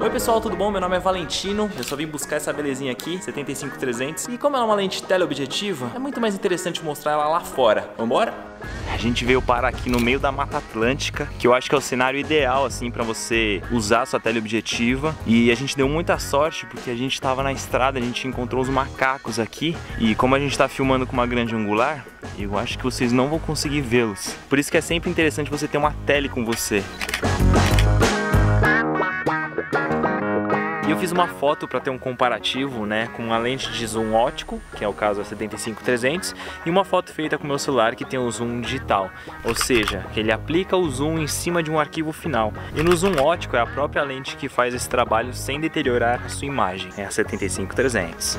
Oi pessoal, tudo bom? Meu nome é Valentino, eu só vim buscar essa belezinha aqui, 75-300 E como ela é uma lente teleobjetiva, é muito mais interessante mostrar ela lá fora Vambora? A gente veio parar aqui no meio da Mata Atlântica, que eu acho que é o cenário ideal assim para você usar sua teleobjetiva. E a gente deu muita sorte porque a gente estava na estrada, a gente encontrou os macacos aqui e como a gente está filmando com uma grande angular, eu acho que vocês não vão conseguir vê-los. Por isso que é sempre interessante você ter uma tele com você. E eu fiz uma foto para ter um comparativo, né, com uma lente de zoom ótico, que é o caso a 75-300, e uma foto feita com meu celular que tem o zoom digital, ou seja, ele aplica o zoom em cima de um arquivo final. E no zoom ótico é a própria lente que faz esse trabalho sem deteriorar a sua imagem, é a 75-300.